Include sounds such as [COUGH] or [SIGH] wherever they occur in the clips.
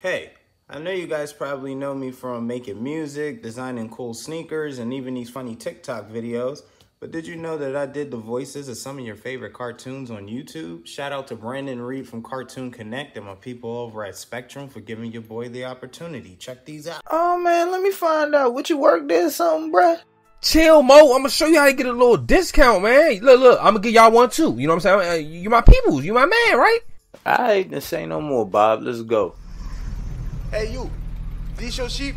Hey, I know you guys probably know me from making music, designing cool sneakers, and even these funny TikTok videos. But did you know that I did the voices of some of your favorite cartoons on YouTube? Shout out to Brandon Reed from Cartoon Connect and my people over at Spectrum for giving your boy the opportunity. Check these out. Oh man, let me find out. What you work there something, bruh? Chill, Mo. I'm gonna show you how to get a little discount, man. Look, look. I'm gonna give y'all one too. You know what I'm saying? Uh, You my peoples. You my man, right? Alright, then say no more, Bob. Let's go. Hey you, these your sheep?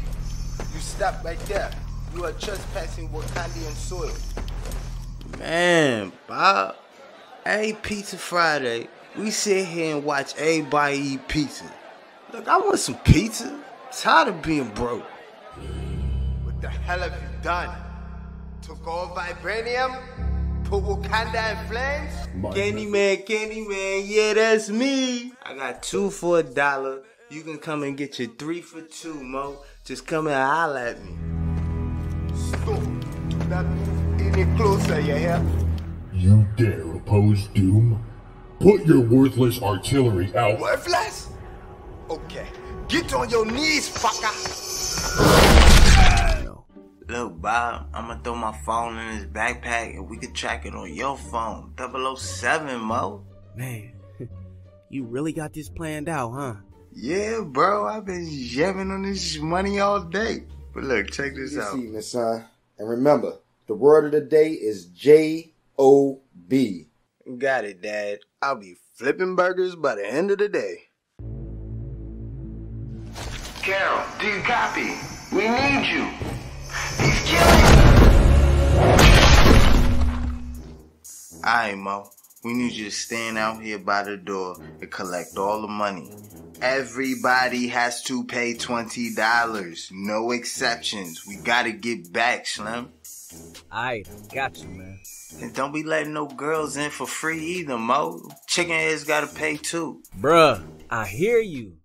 You stop right there. You are trespassing Wakandian soil. Man, Bob, every Pizza Friday, we sit here and watch everybody eat pizza. Look, I want some pizza. Tired of being broke. What the hell have you done? Took all vibranium? Put Wakanda in flames? Candyman, Candyman, yeah, that's me. I got two for a dollar. You can come and get your three for two, Mo. Just come and holler at me. Stop. Do not move any closer, you hear? You dare oppose Doom? Put your worthless artillery out. Worthless? Okay. Get on your knees, fucker. Look, Bob, I'm gonna throw my phone in his backpack and we can track it on your phone. 007, Mo. Man, [LAUGHS] you really got this planned out, huh? Yeah, bro, I've been jamming on this money all day. But look, check this this out. evening, son. And remember, the word of the day is J O B. Got it, Dad. I'll be flipping burgers by the end of the day. Carol, do you copy? We need you. He's killing Alright, Mo. We need you to stand out here by the door and collect all the money. Everybody has to pay $20. No exceptions. We gotta get back, Slim. I got you, man. And don't be letting no girls in for free either, Mo. Chicken heads gotta pay too. Bruh, I hear you.